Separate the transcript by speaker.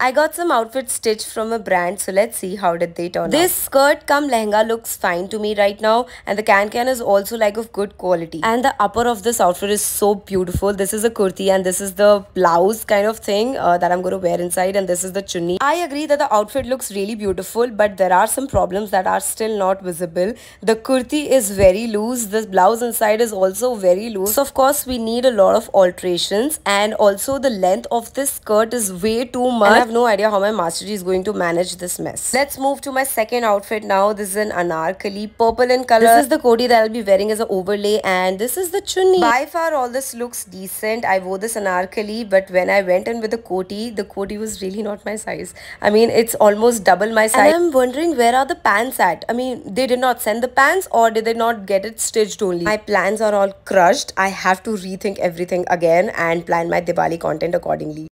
Speaker 1: I got some outfits stitched from a brand so let's see how did they turn out. This out. skirt come lehenga looks fine to me right now and the can can is also like of good quality. And the upper of this outfit is so beautiful. This is a kurti and this is the blouse kind of thing uh, that I'm going to wear inside and this is the chunni. I agree that the outfit looks really beautiful but there are some problems that are still not visible. The kurti is very loose. The blouse inside is also very loose. So of course we need a lot of alterations and also the length of this skirt is way too much have no idea how my master is going to manage this mess. Let's move to my second outfit now. This is an anarkali, purple in color. This is the koti that I'll be wearing as an overlay and this is the chunni. By far all this looks decent. I wore this anarkali but when I went in with the koti, the koti was really not my size. I mean it's almost double my size. And I'm wondering where are the pants at? I mean they did not send the pants or did they not get it stitched only? My plans are all crushed. I have to rethink everything again and plan my Diwali content accordingly.